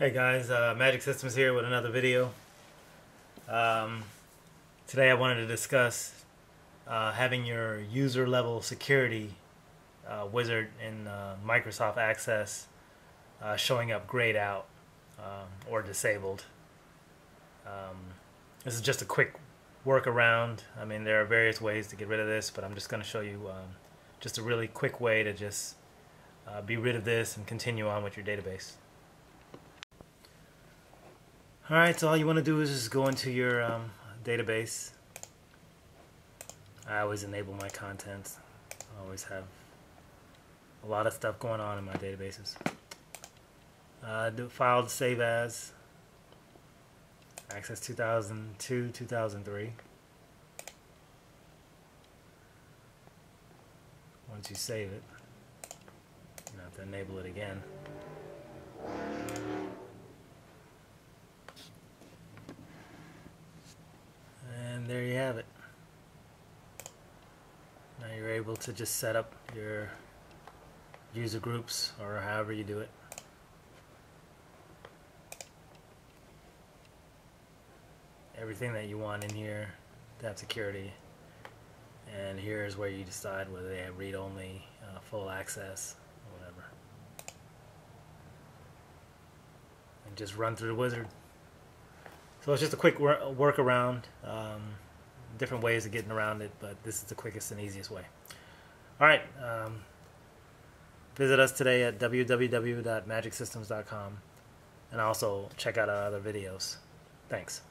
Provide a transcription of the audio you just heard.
Hey guys, uh, Magik Systems here with another video. Um, today I wanted to discuss uh, having your user level security uh, wizard in uh, Microsoft Access uh, showing up grayed out um, or disabled. Um, this is just a quick workaround. I mean, there are various ways to get rid of this, but I'm just going to show you um, just a really quick way to just uh, be rid of this and continue on with your database. Alright, so all you want to do is just go into your um, database. I always enable my content. I always have a lot of stuff going on in my databases. Uh, do file to save as Access 2002, 2003. Once you save it, you have to enable it again. There you have it. Now you're able to just set up your user groups or however you do it. Everything that you want in here to have security. And here is where you decide whether they have read-only, uh, full access, or whatever. And just run through the wizard. So it's just a quick wor workaround. Um, different ways of getting around it, but this is the quickest and easiest way. All right. Um, visit us today at www.magiksystems.com and also check out our other videos. Thanks.